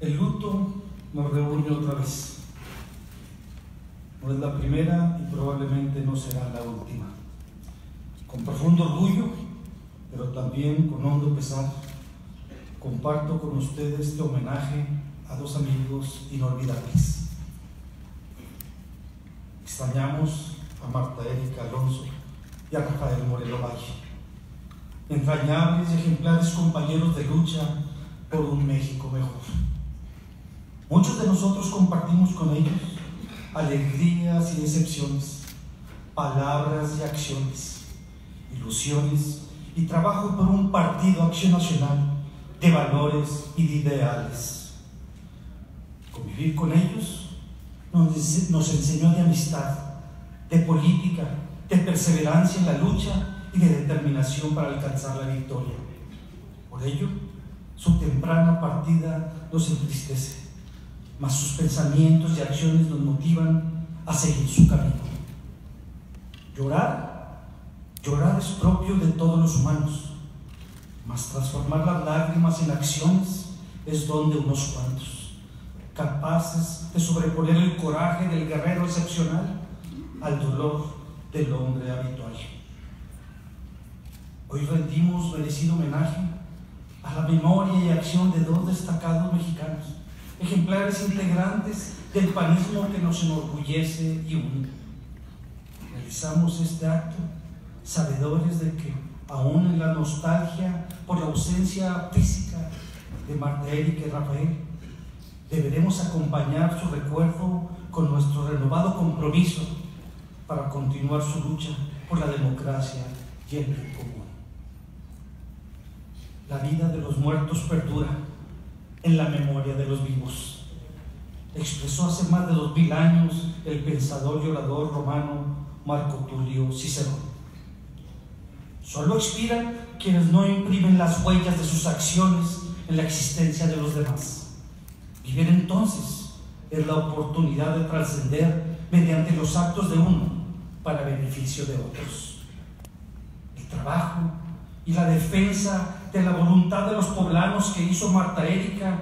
El luto nos reúne otra vez. No es la primera y probablemente no será la última. Con profundo orgullo, pero también con hondo pesar, comparto con ustedes este homenaje a dos amigos inolvidables. Extrañamos a Marta Erika Alonso y a Rafael Morelo Valle, entrañables y ejemplares compañeros de lucha por un México mejor. Muchos de nosotros compartimos con ellos alegrías y decepciones, palabras y acciones, ilusiones y trabajo por un partido acción nacional de valores y de ideales. Convivir con ellos nos, nos enseñó de amistad, de política, de perseverancia en la lucha y de determinación para alcanzar la victoria. Por ello, su temprana partida nos entristece, mas sus pensamientos y acciones nos motivan a seguir su camino. Llorar, llorar es propio de todos los humanos, mas transformar las lágrimas en acciones es don de unos cuantos, capaces de sobreponer el coraje del guerrero excepcional al dolor del hombre habitual. Hoy rendimos merecido homenaje a la memoria y acción de dos destacados mexicanos, ejemplares integrantes del panismo que nos enorgullece y une. Realizamos este acto sabedores de que aún en la nostalgia por la ausencia física de Marta Erika y Rafael, deberemos acompañar su recuerdo con nuestro renovado compromiso para continuar su lucha por la democracia y el bien común. La vida de los muertos perdura en la memoria de los vivos. Expresó hace más de dos mil años el pensador y orador romano Marco Tulio Cicerón. Solo expiran quienes no imprimen las huellas de sus acciones en la existencia de los demás. Vivir entonces es la oportunidad de trascender mediante los actos de uno para beneficio de otros. El trabajo y la defensa de la voluntad de los poblanos que hizo Marta Erika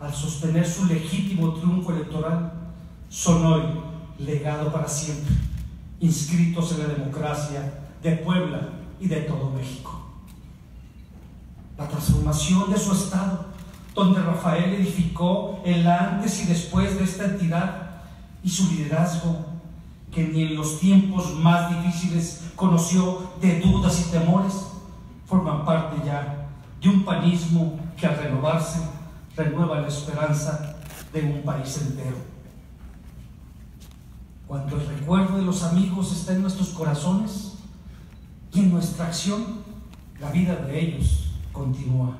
al sostener su legítimo triunfo electoral son hoy legado para siempre, inscritos en la democracia de Puebla y de todo México. La transformación de su estado, donde Rafael edificó el antes y después de esta entidad y su liderazgo, que ni en los tiempos más difíciles conoció de dudas y temores, forman parte ya de un panismo que al renovarse renueva la esperanza de un país entero. Cuando el recuerdo de los amigos está en nuestros corazones y en nuestra acción, la vida de ellos continúa.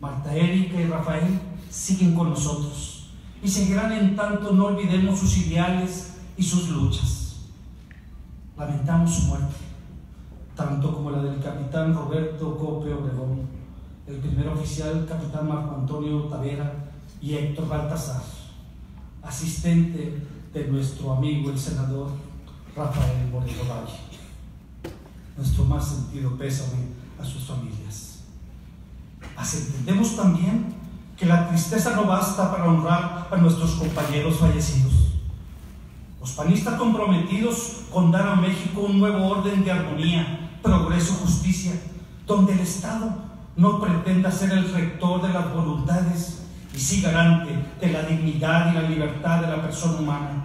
Marta Erika y Rafael siguen con nosotros y seguirán en tanto no olvidemos sus ideales y sus luchas. Lamentamos su muerte tanto como la del capitán Roberto Cope Obregón, el primer oficial capitán Marco Antonio Tavera y Héctor Baltasar, asistente de nuestro amigo el senador Rafael Moreno Valle. Nuestro más sentido pésame a sus familias. Asentendemos también que la tristeza no basta para honrar a nuestros compañeros fallecidos. Los panistas comprometidos con dar a México un nuevo orden de armonía, progreso, justicia, donde el Estado no pretenda ser el rector de las voluntades y sí garante de la dignidad y la libertad de la persona humana,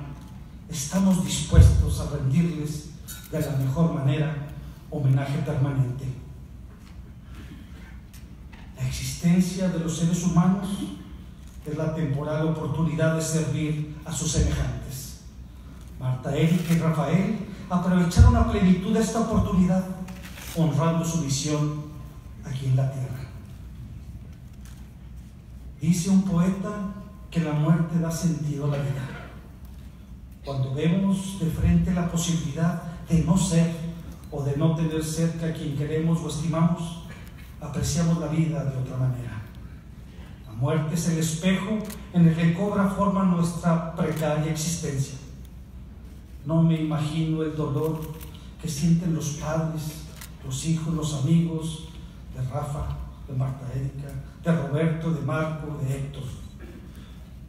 estamos dispuestos a rendirles de la mejor manera homenaje permanente. La existencia de los seres humanos es la temporal oportunidad de servir a sus semejantes. Marta y Rafael aprovecharon a plenitud esta oportunidad honrando su misión aquí en la tierra. Dice un poeta que la muerte da sentido a la vida. Cuando vemos de frente la posibilidad de no ser o de no tener cerca a quien queremos o estimamos, apreciamos la vida de otra manera. La muerte es el espejo en el que cobra forma nuestra precaria existencia. No me imagino el dolor que sienten los padres, los hijos, los amigos de Rafa de Marta Erika, de Roberto, de Marco, de Héctor.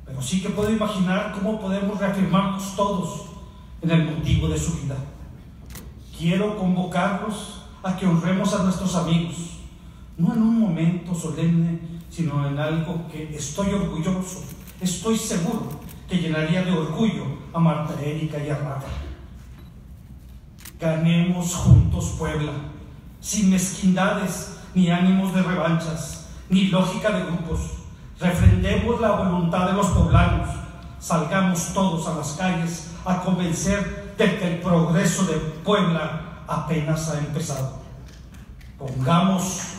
Pero sí que puedo imaginar cómo podemos reafirmarnos todos en el motivo de su vida. Quiero convocarlos a que honremos a nuestros amigos, no en un momento solemne, sino en algo que estoy orgulloso, estoy seguro que llenaría de orgullo a Marta Erika y a Rafa. Ganemos juntos Puebla, sin mezquindades ni ánimos de revanchas, ni lógica de grupos. Refrendemos la voluntad de los poblanos, salgamos todos a las calles a convencer de que el progreso de Puebla apenas ha empezado. Pongamos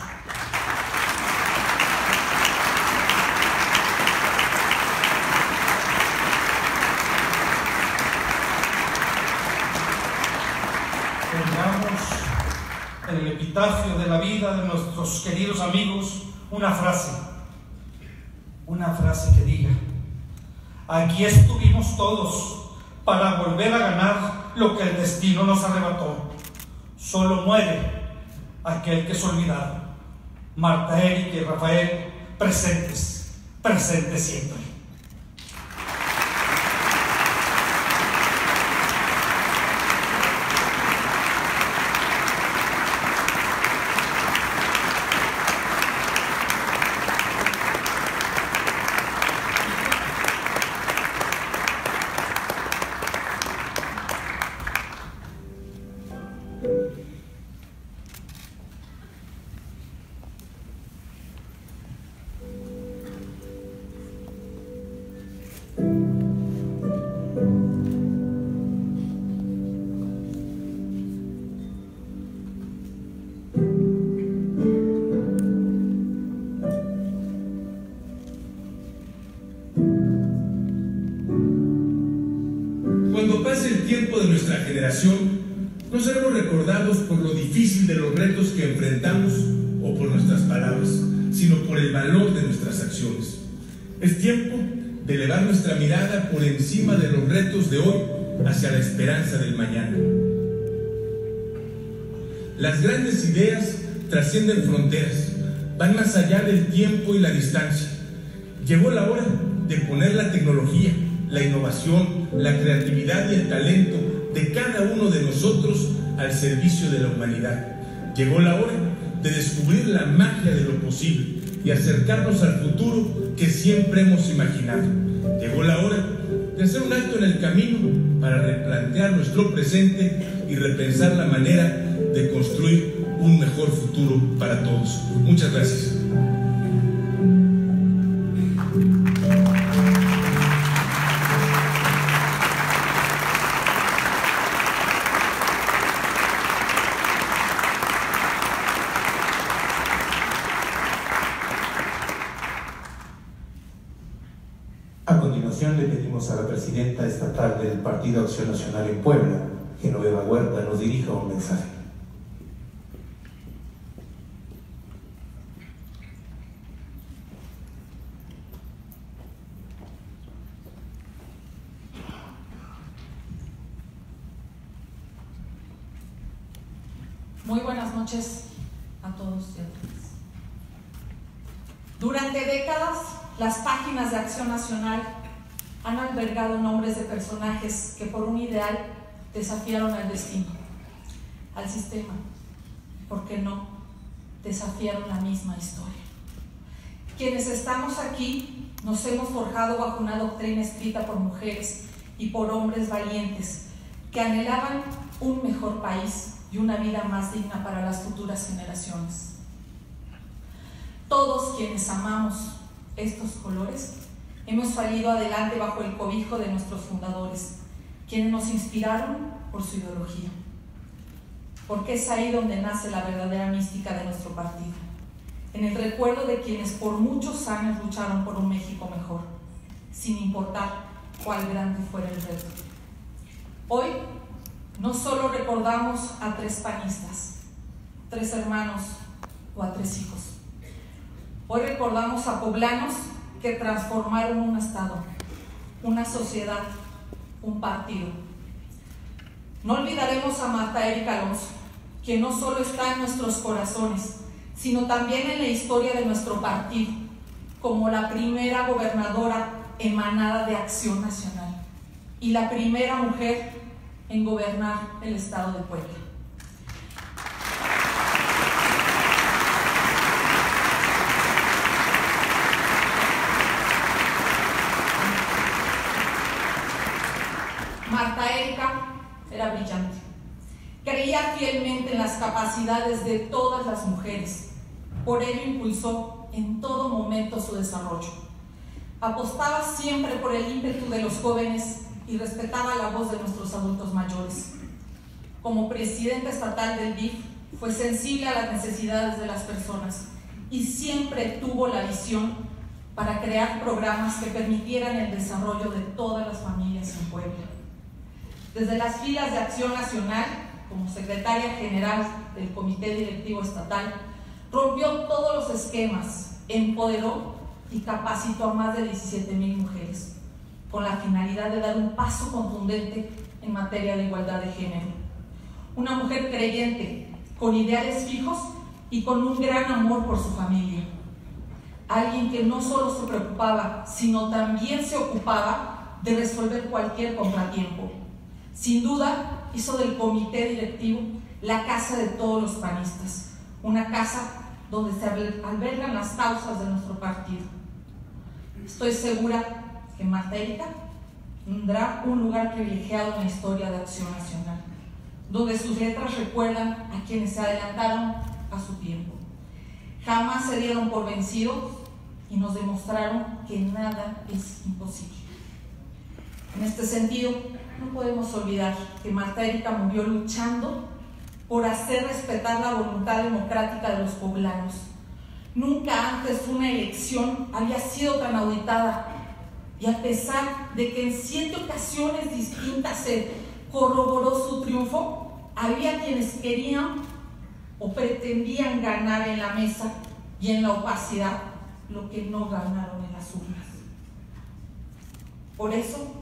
en el de la vida de nuestros queridos amigos una frase, una frase que diga, aquí estuvimos todos para volver a ganar lo que el destino nos arrebató. Solo muere aquel que es olvidado. Marta Erika y Rafael, presentes, presentes siempre. De elevar nuestra mirada por encima de los retos de hoy hacia la esperanza del mañana. Las grandes ideas trascienden fronteras, van más allá del tiempo y la distancia. Llegó la hora de poner la tecnología, la innovación, la creatividad y el talento de cada uno de nosotros al servicio de la humanidad. Llegó la hora de descubrir la magia de lo posible y acercarnos al futuro que siempre hemos imaginado. Llegó la hora de hacer un acto en el camino para replantear nuestro presente y repensar la manera de construir un mejor futuro para todos. Muchas gracias. Del Partido Acción Nacional en Puebla, Genoveva Huerta, nos dirija un mensaje. Muy buenas noches a todos y a todas. Durante décadas, las páginas de Acción Nacional han albergado nombres de personajes que por un ideal desafiaron al destino, al sistema, ¿por qué no? Desafiaron la misma historia. Quienes estamos aquí nos hemos forjado bajo una doctrina escrita por mujeres y por hombres valientes que anhelaban un mejor país y una vida más digna para las futuras generaciones. Todos quienes amamos estos colores Hemos salido adelante bajo el cobijo de nuestros fundadores, quienes nos inspiraron por su ideología. Porque es ahí donde nace la verdadera mística de nuestro partido, en el recuerdo de quienes por muchos años lucharon por un México mejor, sin importar cuál grande fuera el reto. Hoy no solo recordamos a tres panistas, tres hermanos o a tres hijos. Hoy recordamos a poblanos que transformaron un Estado, una sociedad, un partido. No olvidaremos a Marta Erika Alonso, quien no solo está en nuestros corazones, sino también en la historia de nuestro partido, como la primera gobernadora emanada de Acción Nacional y la primera mujer en gobernar el estado de Puebla. Marta Erika era brillante. Creía fielmente en las capacidades de todas las mujeres. Por ello impulsó en todo momento su desarrollo. Apostaba siempre por el ímpetu de los jóvenes y respetaba la voz de nuestros adultos mayores. Como presidenta estatal del DIF, fue sensible a las necesidades de las personas y siempre tuvo la visión para crear programas que permitieran el desarrollo de todas las familias en Puebla. Desde las filas de Acción Nacional, como secretaria general del Comité Directivo Estatal, rompió todos los esquemas, empoderó y capacitó a más de 17 mil mujeres, con la finalidad de dar un paso contundente en materia de igualdad de género. Una mujer creyente, con ideales fijos y con un gran amor por su familia. Alguien que no solo se preocupaba, sino también se ocupaba de resolver cualquier contratiempo sin duda, hizo del comité directivo la casa de todos los panistas, una casa donde se albergan las causas de nuestro partido. Estoy segura que Marta Erika tendrá un lugar privilegiado en la historia de Acción Nacional, donde sus letras recuerdan a quienes se adelantaron a su tiempo. Jamás se dieron por vencidos y nos demostraron que nada es imposible. En este sentido, no podemos olvidar que Marta Erika murió luchando por hacer respetar la voluntad democrática de los poblanos. Nunca antes una elección había sido tan auditada y a pesar de que en siete ocasiones distintas se corroboró su triunfo, había quienes querían o pretendían ganar en la mesa y en la opacidad lo que no ganaron en las urnas. Por eso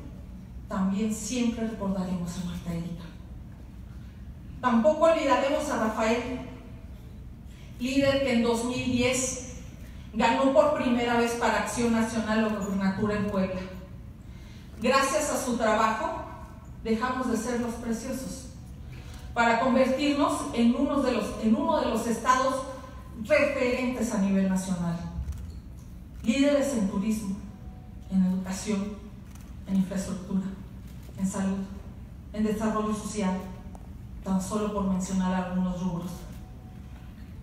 también siempre recordaremos a Marta Erika. Tampoco olvidaremos a Rafael, líder que en 2010 ganó por primera vez para Acción Nacional la gobernatura en Puebla. Gracias a su trabajo dejamos de ser los preciosos para convertirnos en uno de los, en uno de los estados referentes a nivel nacional. Líderes en turismo, en educación, en infraestructura en salud, en desarrollo social, tan solo por mencionar algunos rubros.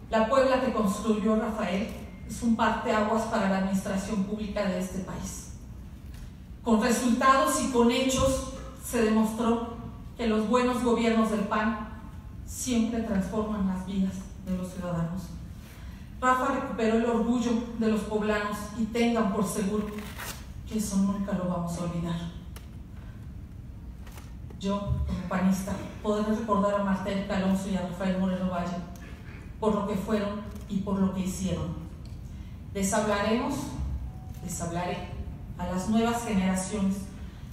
La Puebla que construyó Rafael es un parteaguas para la administración pública de este país. Con resultados y con hechos se demostró que los buenos gobiernos del PAN siempre transforman las vidas de los ciudadanos. Rafa recuperó el orgullo de los poblanos y tengan por seguro que eso nunca lo vamos a olvidar yo, como panista, podré recordar a Martel Calonso y a Rafael Moreno Valle por lo que fueron y por lo que hicieron. Les hablaremos, les hablaré a las nuevas generaciones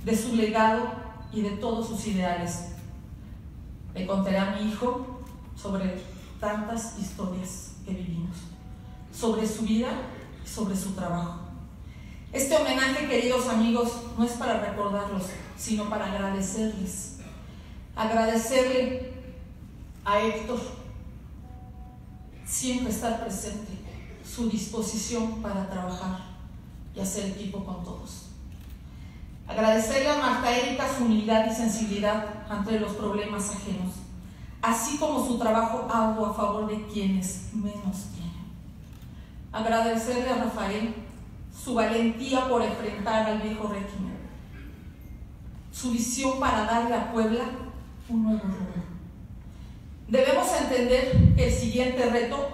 de su legado y de todos sus ideales. Le contaré a mi hijo sobre tantas historias que vivimos, sobre su vida y sobre su trabajo. Este homenaje, queridos amigos, no es para recordarlos, sino para agradecerles. Agradecerle a Héctor siempre estar presente, su disposición para trabajar y hacer equipo con todos. Agradecerle a Marta Erika su humildad y sensibilidad ante los problemas ajenos, así como su trabajo a favor de quienes menos tienen. Agradecerle a Rafael su valentía por enfrentar al viejo régimen, su visión para darle a Puebla un nuevo rumbo. Debemos entender que el siguiente reto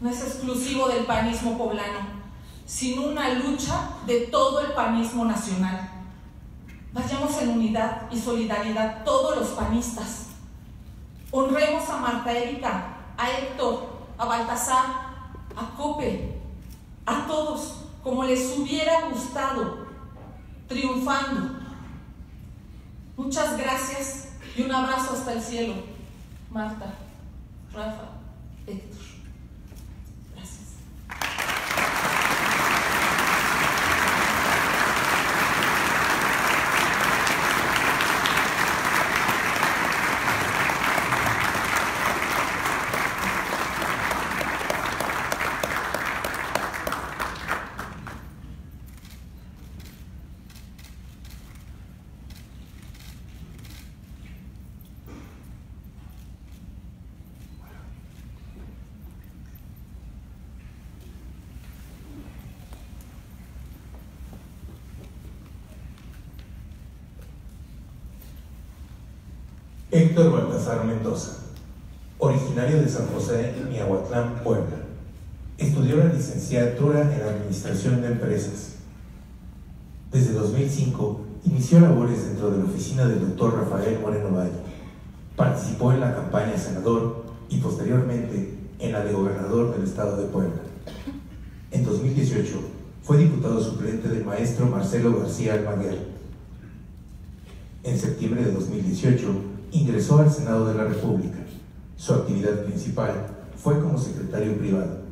no es exclusivo del panismo poblano, sino una lucha de todo el panismo nacional. Vayamos en unidad y solidaridad todos los panistas. Honremos a Marta Erika, a Héctor, a Baltasar, a Cope, a todos como les hubiera gustado, triunfando. Muchas gracias y un abrazo hasta el cielo. Marta, Rafa, Héctor. Héctor Baltasar Mendoza, originario de San José, Miahuatlán, Puebla. Estudió la licenciatura en Administración de Empresas. Desde 2005 inició labores dentro de la oficina del doctor Rafael Moreno Valle. Participó en la campaña senador y posteriormente en la de gobernador del estado de Puebla. En 2018 fue diputado suplente del maestro Marcelo García Almaguer. En septiembre de 2018 ingresó al Senado de la República. Su actividad principal fue como secretario privado,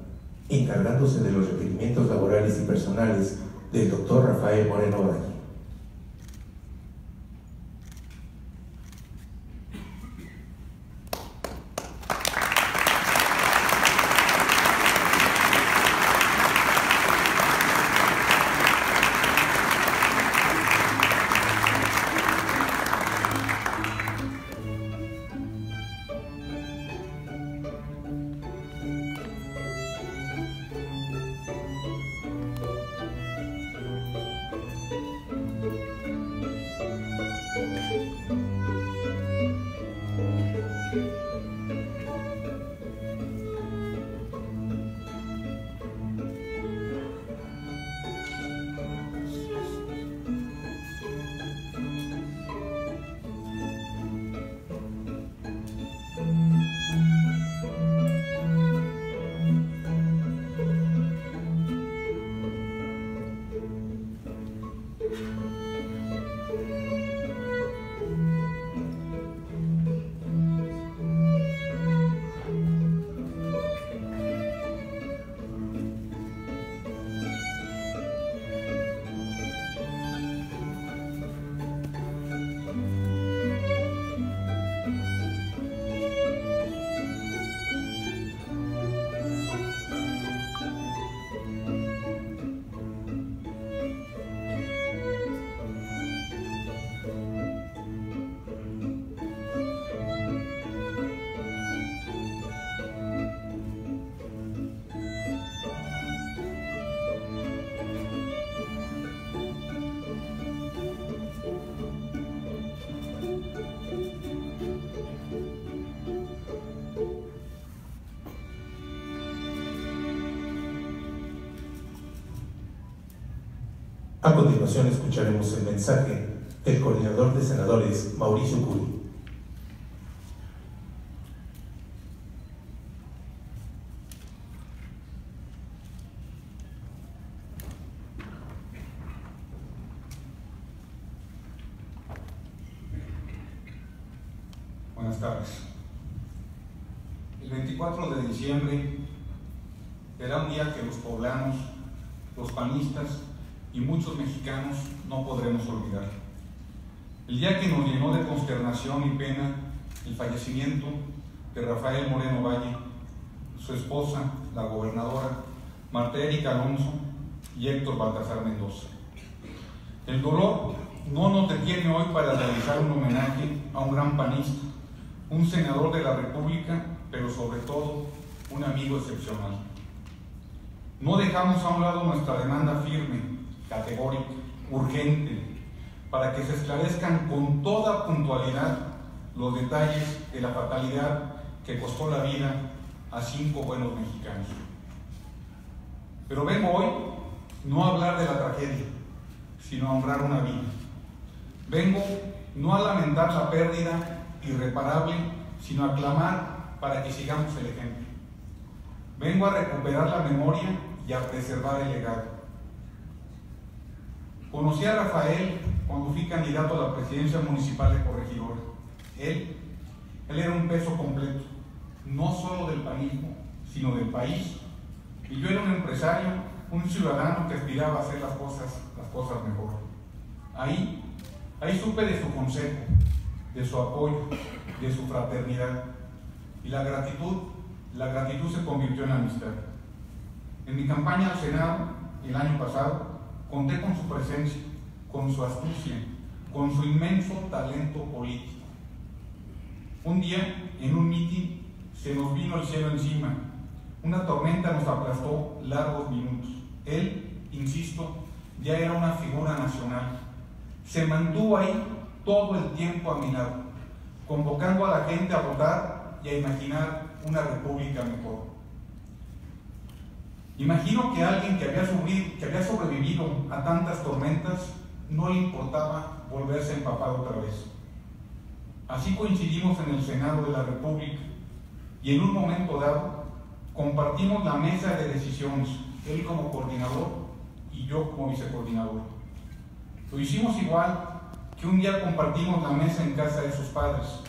encargándose de los requerimientos laborales y personales del doctor Rafael Moreno Valle. A continuación escucharemos el mensaje del coordinador de senadores, Mauricio Curi. Buenas tardes. El 24 de diciembre será un día que los poblanos, los panistas y muchos mexicanos no podremos olvidar. El día que nos llenó de consternación y pena el fallecimiento de Rafael Moreno Valle, su esposa, la gobernadora Marta Erika Alonso y Héctor Baltasar Mendoza. El dolor no nos detiene hoy para realizar un homenaje a un gran panista, un senador de la República, pero sobre todo un amigo excepcional. No dejamos a un lado nuestra demanda firme categórica, urgente, para que se esclarezcan con toda puntualidad los detalles de la fatalidad que costó la vida a cinco buenos mexicanos. Pero vengo hoy no a hablar de la tragedia, sino a honrar una vida. Vengo no a lamentar la pérdida irreparable, sino a clamar para que sigamos el ejemplo. Vengo a recuperar la memoria y a preservar el legado. Conocí a Rafael cuando fui candidato a la presidencia municipal de Corregidora. Él, él era un peso completo, no solo del panismo, sino del país. Y yo era un empresario, un ciudadano que aspiraba a hacer las cosas, las cosas mejor. Ahí, ahí supe de su consejo, de su apoyo, de su fraternidad. Y la gratitud, la gratitud se convirtió en amistad. En mi campaña al Senado, el año pasado, Conté con su presencia, con su astucia, con su inmenso talento político. Un día, en un mitin, se nos vino el cielo encima. Una tormenta nos aplastó largos minutos. Él, insisto, ya era una figura nacional. Se mantuvo ahí todo el tiempo a mi lado, convocando a la gente a votar y a imaginar una república mejor. Imagino que alguien que había, sobrevivido a tantas tormentas no le importaba volverse a empapar otra vez. Así coincidimos en el Senado de la República y en un momento dado compartimos la mesa de decisiones, él como coordinador y yo como vicecoordinador. Lo hicimos igual que un día compartimos la mesa en casa de sus padres,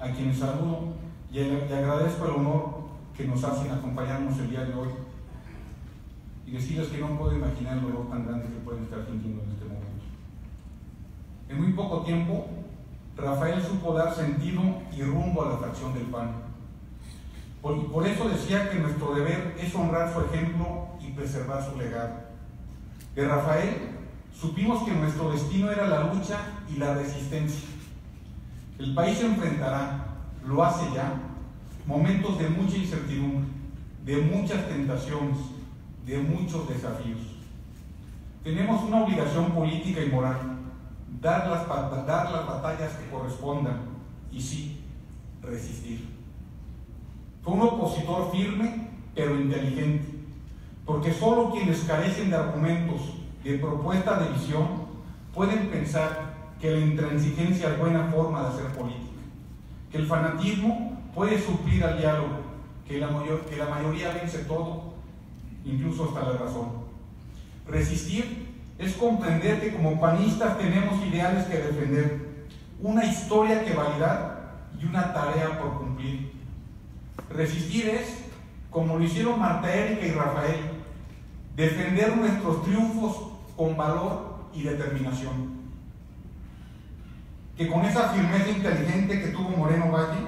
a quienes saludo y agradezco el honor que nos hacen acompañarnos el día de hoy y decirles que no puedo imaginar el dolor tan grande que pueden estar sintiendo en este momento. En muy poco tiempo, Rafael supo dar sentido y rumbo a la fracción del PAN. Por, por eso decía que nuestro deber es honrar su ejemplo y preservar su legado. De Rafael supimos que nuestro destino era la lucha y la resistencia. El país se enfrentará, lo hace ya, momentos de mucha incertidumbre, de muchas tentaciones, de muchos desafíos. Tenemos una obligación política y moral, dar las, dar las batallas que correspondan y sí, resistir. Fue un opositor firme, pero inteligente, porque solo quienes carecen de argumentos, de propuesta de visión, pueden pensar que la intransigencia es buena forma de hacer política, que el fanatismo puede suplir al diálogo, que la, mayor, que la mayoría vence todo, incluso hasta la razón. Resistir es comprender que como panistas tenemos ideales que defender, una historia que validar y una tarea por cumplir. Resistir es, como lo hicieron Marta Erika y Rafael, defender nuestros triunfos con valor y determinación. Que con esa firmeza inteligente que tuvo Moreno Valle,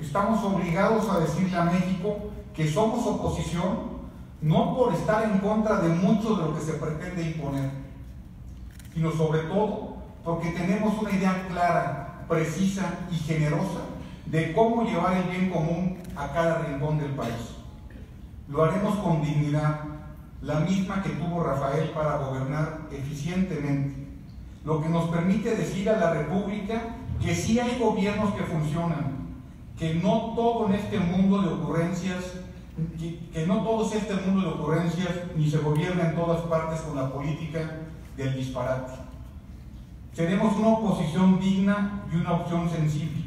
estamos obligados a decirle a México que somos oposición no por estar en contra de mucho de lo que se pretende imponer, sino sobre todo porque tenemos una idea clara, precisa y generosa de cómo llevar el bien común a cada rincón del país. Lo haremos con dignidad, la misma que tuvo Rafael para gobernar eficientemente, lo que nos permite decir a la República que sí hay gobiernos que funcionan, que no todo en este mundo de ocurrencias, que, no todo es este mundo de ocurrencias, ni se gobierna en todas partes con la política del disparate. Tenemos una oposición digna y una opción sensible.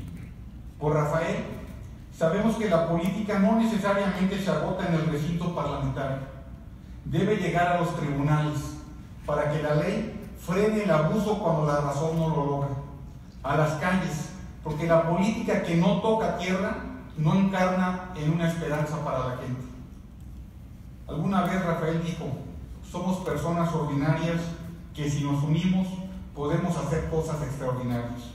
Por Rafael, sabemos que la política no necesariamente se agota en el recinto parlamentario debe llegar a los tribunales para que la ley frene el abuso cuando la razón no lo logra, a las calles, porque la política que no toca tierra no encarna en una esperanza para la gente. Alguna vez Rafael dijo, somos personas ordinarias que si nos unimos podemos hacer cosas extraordinarias.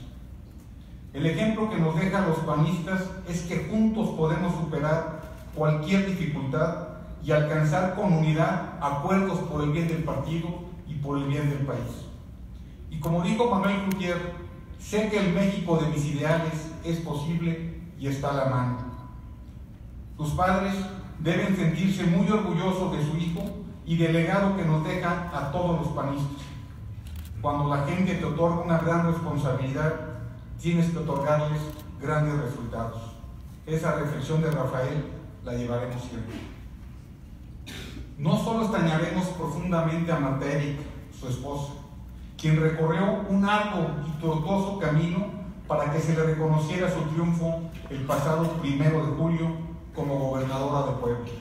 El ejemplo que nos deja los panistas es que juntos podemos superar cualquier dificultad y alcanzar con unidad acuerdos por el bien del partido y por el bien del país. Y como dijo Manuel Gutiérrez, sé que el México de mis ideales es posible y está la mano. Sus padres deben sentirse muy orgullosos de su hijo y del legado que nos deja a todos los panistas. Cuando la gente te otorga una gran responsabilidad, tienes que otorgarles grandes resultados. Esa reflexión de Rafael la llevaremos siempre. No solo extrañaremos profundamente a Marta su esposa, quien recorrió un arduo y tortuoso camino para que se le reconociera su triunfo el pasado primero de julio como gobernadora de Puebla.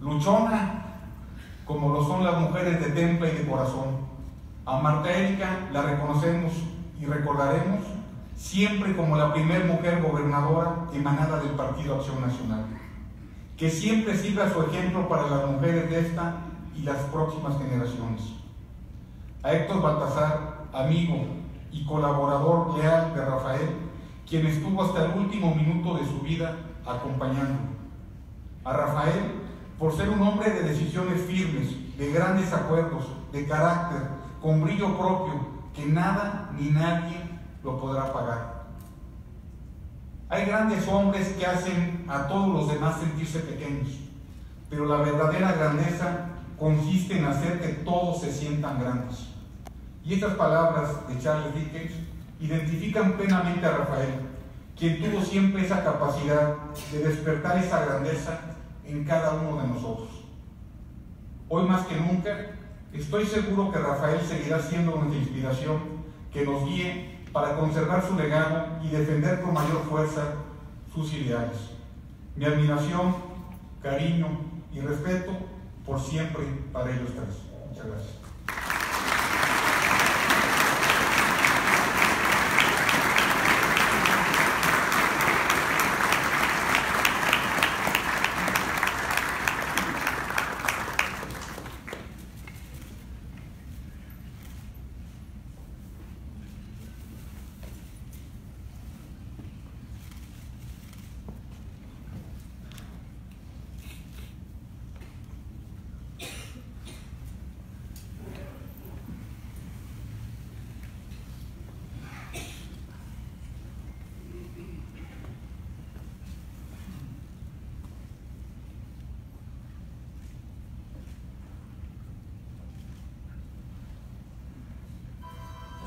Luchona, como lo son las mujeres de temple y de corazón. A Marta Erika la reconocemos y recordaremos siempre como la primera mujer gobernadora emanada del Partido Acción Nacional que siempre sirva su ejemplo para las mujeres de esta y las próximas generaciones. A Héctor Baltasar, amigo y colaborador leal de Rafael, quien estuvo hasta el último minuto de su vida acompañándolo. A Rafael, por ser un hombre de decisiones firmes, de grandes acuerdos, de carácter, con brillo propio, que nada ni nadie lo podrá pagar. Hay grandes hombres que hacen a todos los demás sentirse pequeños, pero la verdadera grandeza consiste en hacer que todos se sientan grandes. Y estas palabras de Charles Dickens identifican plenamente a Rafael, quien tuvo siempre esa capacidad de despertar esa grandeza en cada uno de nosotros. Hoy más que nunca, estoy seguro que Rafael seguirá siendo nuestra inspiración que nos guíe para conservar su legado y defender con mayor fuerza sus ideales. Mi admiración, cariño y respeto por siempre para ellos tres. Muchas gracias.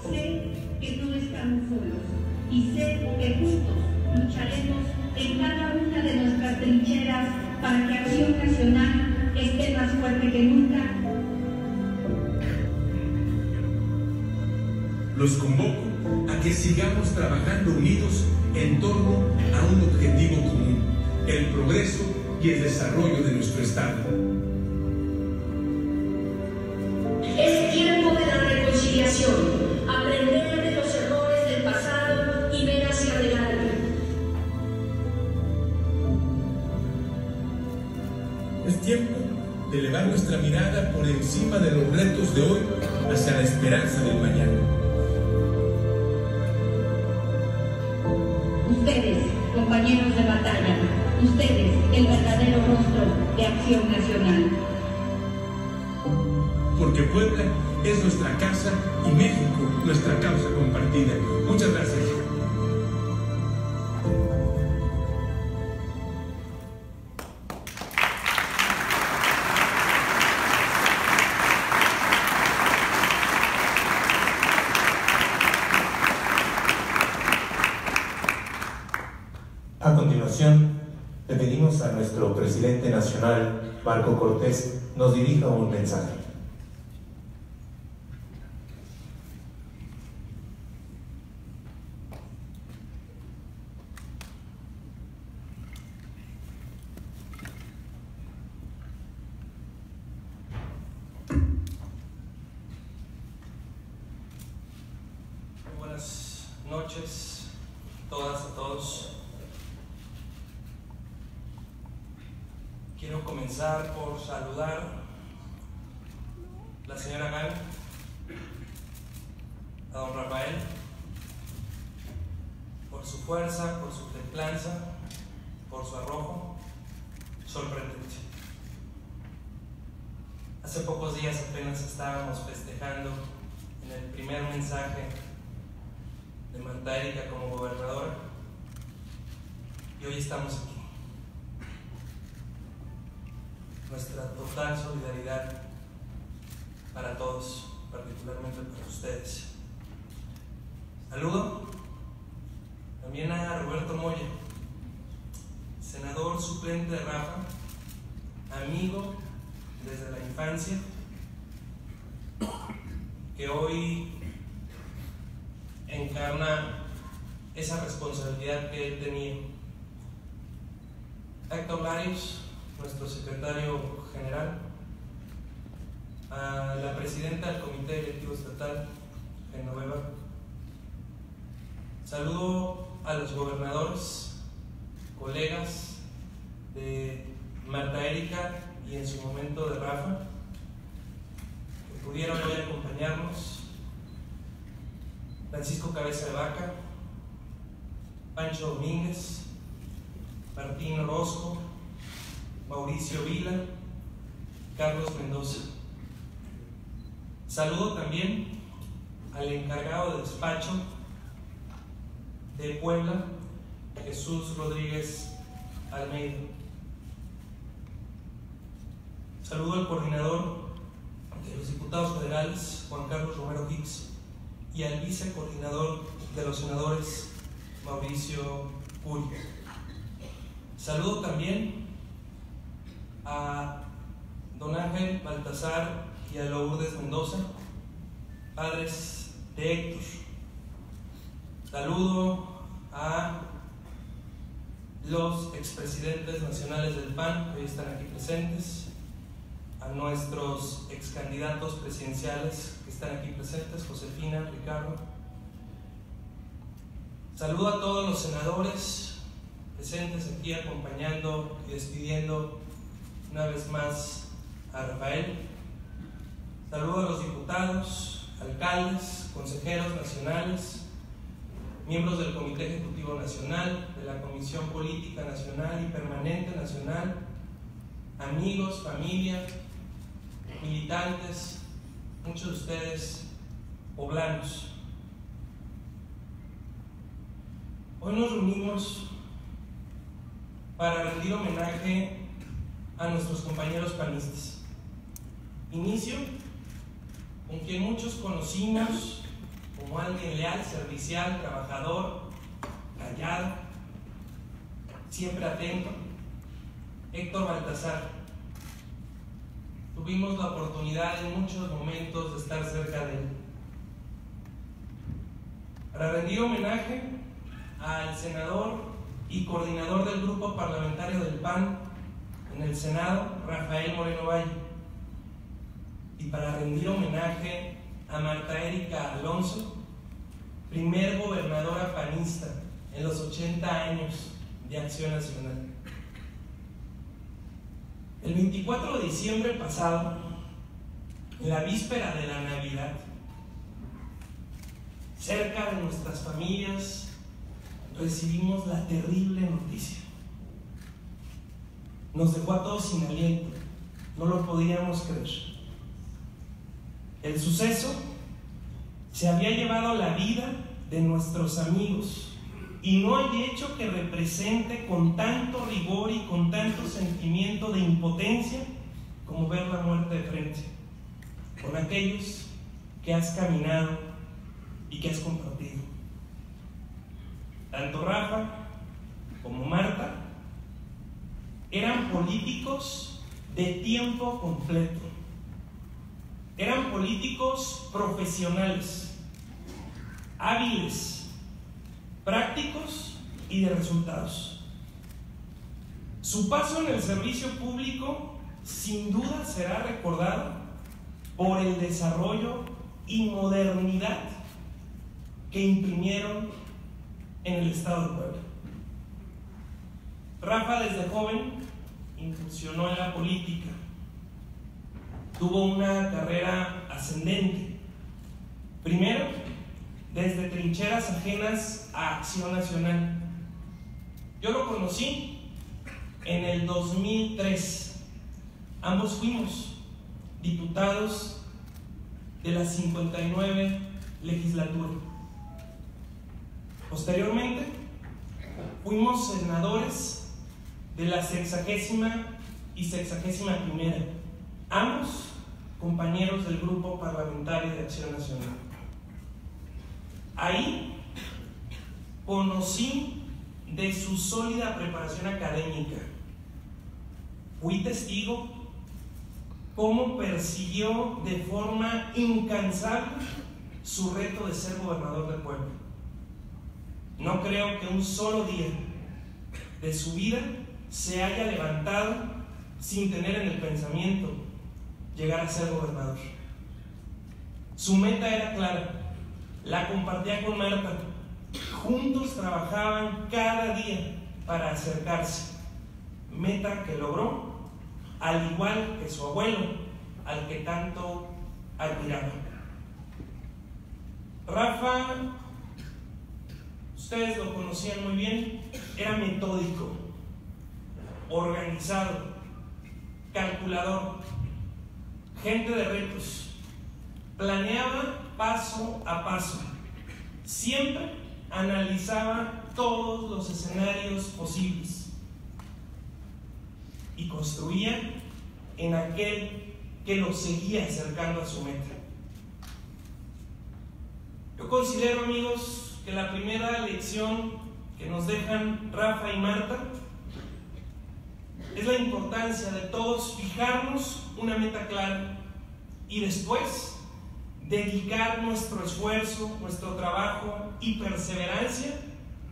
Sé que solos y sé que juntos lucharemos en cada una de nuestras trincheras para que Acción Nacional esté más fuerte que nunca. Los convoco a que sigamos trabajando unidos en torno a un objetivo común, el progreso y el desarrollo de nuestro Estado. Le pedimos a nuestro presidente nacional, Marco Cortés, nos dirija un mensaje. Muy Buenas noches, todas a todos. Quiero comenzar por saludar a la señora Gal, a don Rafael, por su fuerza, por su templanza, por su arrojo sorprendente. Hace pocos días apenas estábamos festejando en el primer mensaje de Marta Erika como gobernadora y hoy estamos aquí. Nuestra total solidaridad para todos, particularmente para ustedes. Saludo también a Roberto Moya, senador suplente de Rafa, amigo desde la infancia, que hoy encarna esa responsabilidad que él tenía. Héctor Larios, nuestro secretario general, a la presidenta del Comité Directivo Estatal, Genoveva. Saludo a los gobernadores, colegas de Marta Erika y en su momento de Rafa, que pudieron hoy acompañarnos Francisco Cabeza de Vaca, Pancho Domínguez, Martín Orozco, Mauricio Vila, Carlos Mendoza. Saludo también al encargado de despacho de Puebla, Jesús Rodríguez Almeida. Saludo al coordinador de los diputados federales, Juan Carlos Romero Hicks y al vicecoordinador de los senadores, Mauricio Curi. Saludo también a don Ángel Baltasar y a Lourdes Mendoza, padres de Héctor. Saludo a los expresidentes nacionales del PAN que hoy están aquí presentes, a nuestros excandidatos presidenciales que están aquí presentes, Josefina, Ricardo. Saludo a todos los senadores presentes aquí acompañando y despidiendo una vez más a Rafael. Saludo a los diputados, alcaldes, consejeros nacionales, miembros del Comité Ejecutivo Nacional, de la Comisión Política Nacional y Permanente Nacional, amigos, familia, militantes, muchos de ustedes poblanos. Hoy nos reunimos para rendir homenaje a nuestros compañeros panistas. Inicio con quien muchos conocimos como alguien leal, servicial, trabajador, callado, siempre atento, Héctor Baltasar. Tuvimos la oportunidad en muchos momentos de estar cerca de él. Para rendir homenaje al senador y coordinador del grupo parlamentario del PAN en el Senado, Rafael Moreno Valle. Y para rendir homenaje a Marta Erika Alonso, primer gobernadora panista en los 80 años de Acción Nacional. El 24 de diciembre pasado, en la víspera de la Navidad, cerca de nuestras familias, recibimos la terrible noticia. Nos dejó a todos sin aliento, no lo podíamos creer. El suceso se había llevado la vida de nuestros amigos y no hay hecho que represente con tanto rigor y con tanto sentimiento de impotencia como ver la muerte de frente, con aquellos que has caminado y que has compartido. Tanto Rafa como Marta eran políticos de tiempo completo. Eran políticos profesionales, hábiles, prácticos y de resultados. Su paso en el servicio público sin duda será recordado por el desarrollo y modernidad que imprimieron en el estado de Puebla. Rafa desde joven incursionó en la política. Tuvo una carrera ascendente. Primero, desde trincheras ajenas a Acción Nacional. Yo lo conocí en el 2003. Ambos fuimos diputados de la 59 legislatura. Posteriormente, fuimos senadores de la sexagésima y sexagésima primera, ambos compañeros del Grupo Parlamentario de Acción Nacional. Ahí conocí de su sólida preparación académica. Fui testigo cómo persiguió de forma incansable su reto de ser gobernador del pueblo. No creo que un solo día de su vida se haya levantado sin tener en el pensamiento llegar a ser gobernador. Su meta era clara, la compartía con Marta. Juntos trabajaban cada día para acercarse. Meta que logró, al igual que su abuelo, al que tanto admiraba. Rafa, ustedes lo conocían muy bien, era metódico, organizado, calculador, gente de retos. Planeaba paso a paso. Siempre analizaba todos los escenarios posibles y construía en aquel que lo seguía acercando a su meta. Yo considero, amigos, que la primera lección que nos dejan Rafa y Marta es la importancia de todos fijarnos una meta clara y después dedicar nuestro esfuerzo, nuestro trabajo y perseverancia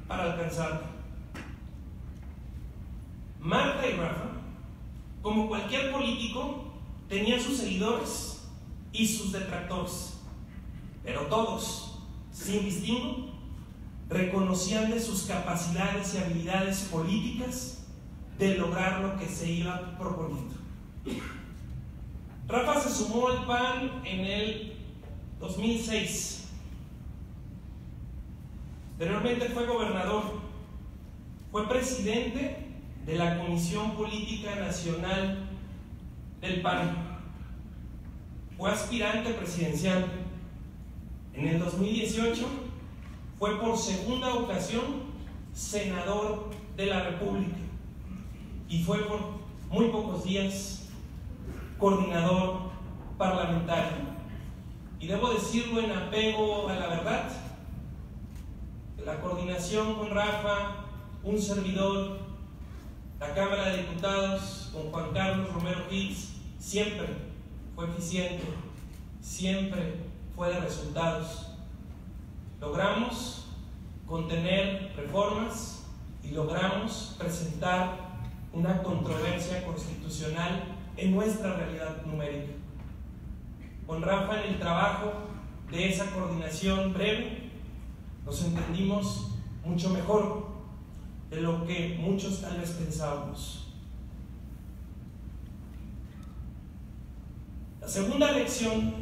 para alcanzarla. Marta y Rafa, como cualquier político, tenían sus seguidores y sus detractores, pero todos, sin distingo, reconocían de sus capacidades y habilidades políticas de lograr lo que se iba proponiendo. Rafa se sumó al PAN en el 2006. Anteriormente fue gobernador, fue presidente de la Comisión Política Nacional del PAN, fue aspirante presidencial. En el 2018 fue por segunda ocasión senador de la República y fue por muy pocos días coordinador parlamentario. Y debo decirlo en apego a la verdad, la coordinación con Rafa, un servidor, la Cámara de Diputados con Juan Carlos Romero Hicks, siempre fue eficiente, siempre fue de resultados. Logramos contener reformas y logramos presentar una controversia constitucional en nuestra realidad numérica. Con Rafa en el trabajo de esa coordinación breve, nos entendimos mucho mejor de lo que muchos tal vez pensábamos. La segunda lección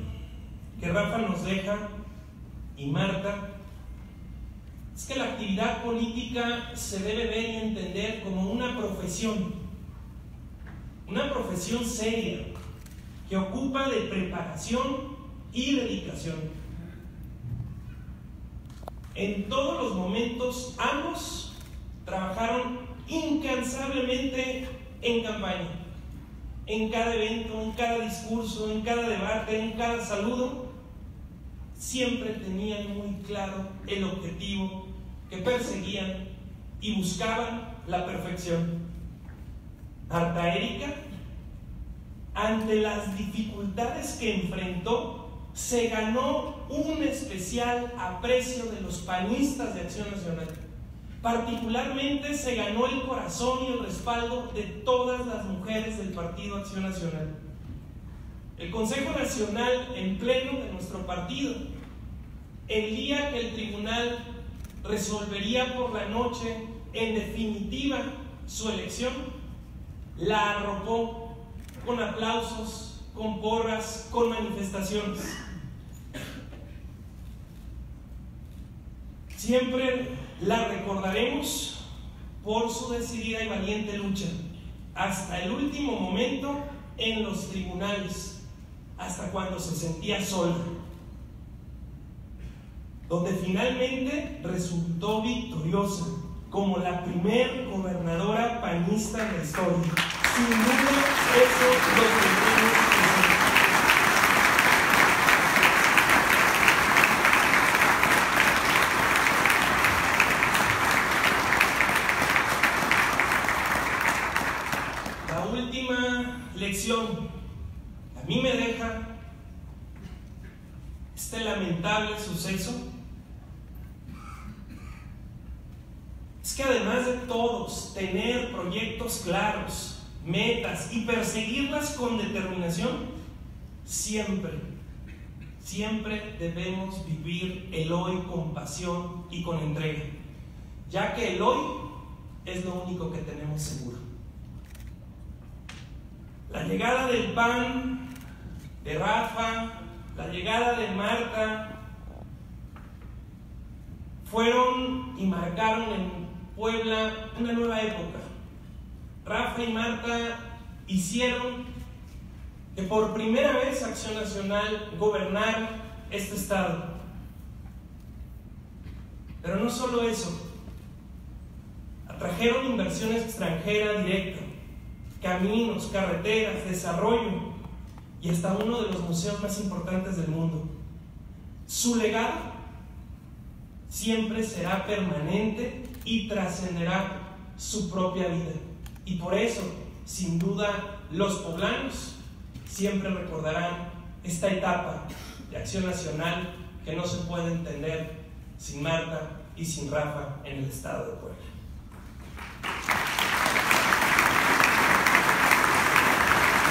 que Rafa nos deja y Marta es que la actividad política se debe ver y entender como una profesión, una profesión seria que ocupa de preparación y dedicación. En todos los momentos ambos trabajaron incansablemente en campaña, en cada evento, en cada discurso, en cada debate, en cada saludo, siempre tenían muy claro el objetivo que perseguían y buscaban la perfección. Marta Erika, ante las dificultades que enfrentó, se ganó un especial aprecio de los panistas de Acción Nacional. Particularmente se ganó el corazón y el respaldo de todas las mujeres del Partido Acción Nacional. El Consejo Nacional en pleno de nuestro partido, el día que el tribunal resolvería por la noche en definitiva su elección, la arropó con aplausos, con porras, con manifestaciones. Siempre la recordaremos por su decidida y valiente lucha, hasta el último momento en los tribunales, hasta cuando se sentía sola, donde finalmente resultó victoriosa como la primer gobernadora panista de la historia. Duda, eso lo decir. La última lección a mí me deja este lamentable suceso es que además de todos tener proyectos claros, metas y perseguirlas con determinación, siempre, siempre debemos vivir el hoy con pasión y con entrega, ya que el hoy es lo único que tenemos seguro. La llegada del pan, de Rafa, la llegada de Marta, fueron y marcaron en Puebla una nueva época. Rafa y Marta hicieron que por primera vez Acción Nacional gobernara este estado. Pero no solo eso, atrajeron inversiones extranjeras directas, caminos, carreteras, desarrollo y hasta uno de los museos más importantes del mundo. Su legado siempre será permanente y trascenderá su propia vida. Y por eso, sin duda, los poblanos siempre recordarán esta etapa de acción nacional que no se puede entender sin Marta y sin Rafa en el estado de Puebla.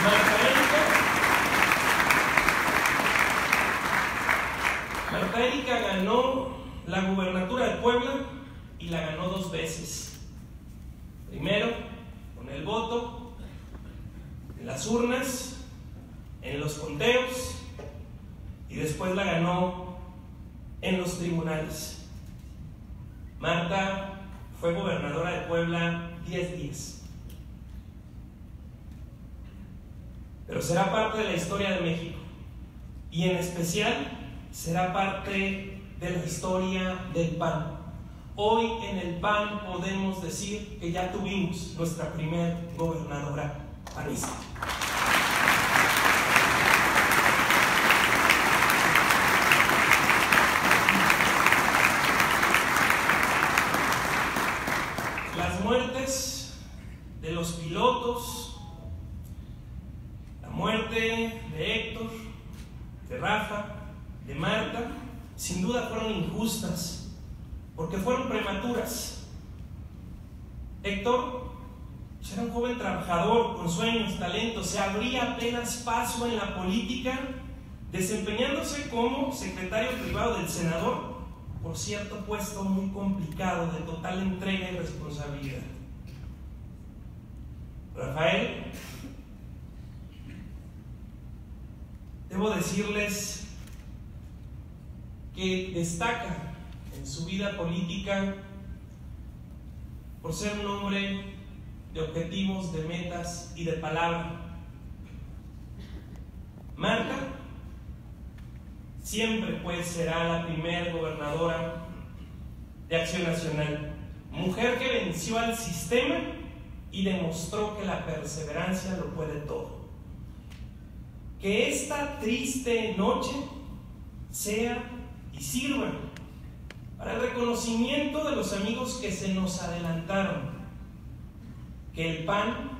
Marta Erika, Marta Erika ganó la gubernatura de Puebla y la ganó dos veces. Primero, con el voto, en las urnas, en los conteos, y después la ganó en los tribunales. Marta fue gobernadora de Puebla 10 días. Pero será parte de la historia de México. Y en especial será parte de la historia del PAN. Hoy en el PAN podemos decir que ya tuvimos nuestra primer gobernadora panista. Las muertes de los pilotos, la muerte de Héctor, de Rafa, de Marta, sin duda fueron injustas, porque fueron prematuras. Héctor era un joven trabajador con sueños, talentos, se abría apenas paso en la política, desempeñándose como secretario privado del senador, por cierto puesto muy complicado de total entrega y responsabilidad. Rafael, debo decirles que destaca en su vida política por ser un hombre de objetivos, de metas y de palabra. Marta siempre pues será la primera gobernadora de Acción Nacional, mujer que venció al sistema y demostró que la perseverancia lo puede todo. Que esta triste noche sea y sirva para el reconocimiento de los amigos que se nos adelantaron. Que el PAN,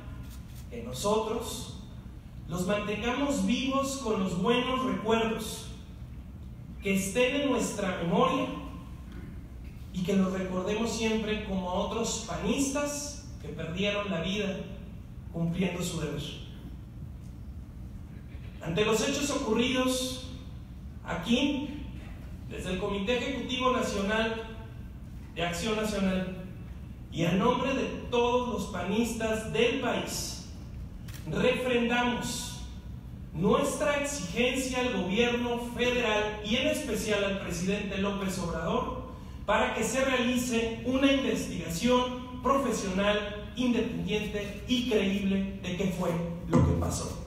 que nosotros, los mantengamos vivos con los buenos recuerdos, que estén en nuestra memoria y que los recordemos siempre como a otros panistas que perdieron la vida cumpliendo su deber. Ante los hechos ocurridos aquí, desde el Comité Ejecutivo Nacional de Acción Nacional y a nombre de todos los panistas del país, refrendamos nuestra exigencia al gobierno federal y en especial al presidente López Obrador para que se realice una investigación profesional, independiente y creíble de qué fue lo que pasó.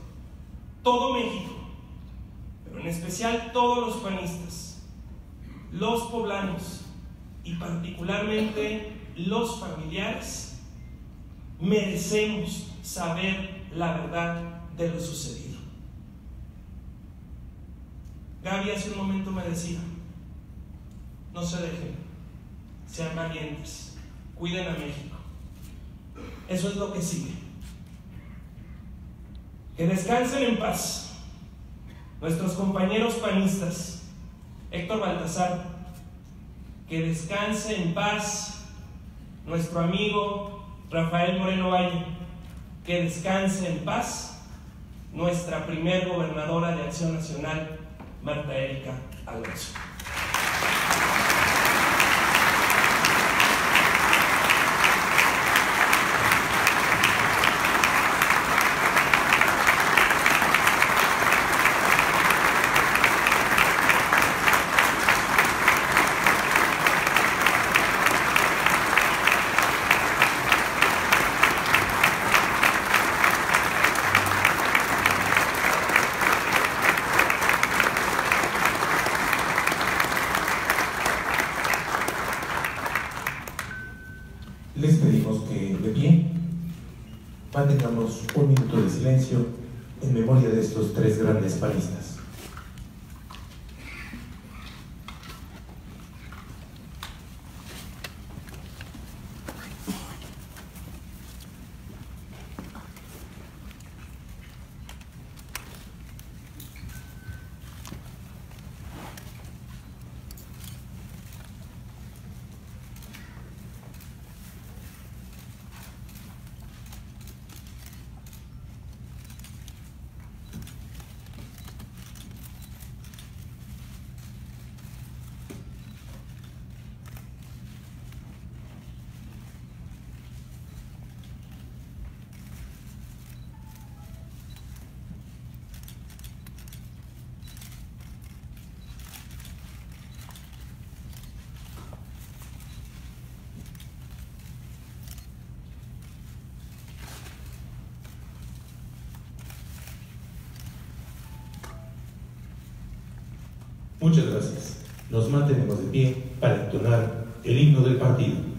Todo México, pero en especial todos los panistas, los poblanos y particularmente los familiares, merecemos saber la verdad de lo sucedido. Gaby hace un momento me decía, no se dejen, sean valientes, cuiden a México. Eso es lo que sigue. Que descansen en paz nuestros compañeros panistas, Héctor Baltasar, que descanse en paz nuestro amigo Rafael Moreno Valle, que descanse en paz nuestra primer gobernadora de Acción Nacional, Marta Erika Alonso. Les pedimos que de pie mantengamos un minuto de silencio en memoria de estos tres grandes panistas. Muchas gracias. Nos mantenemos de pie para entonar el himno del partido.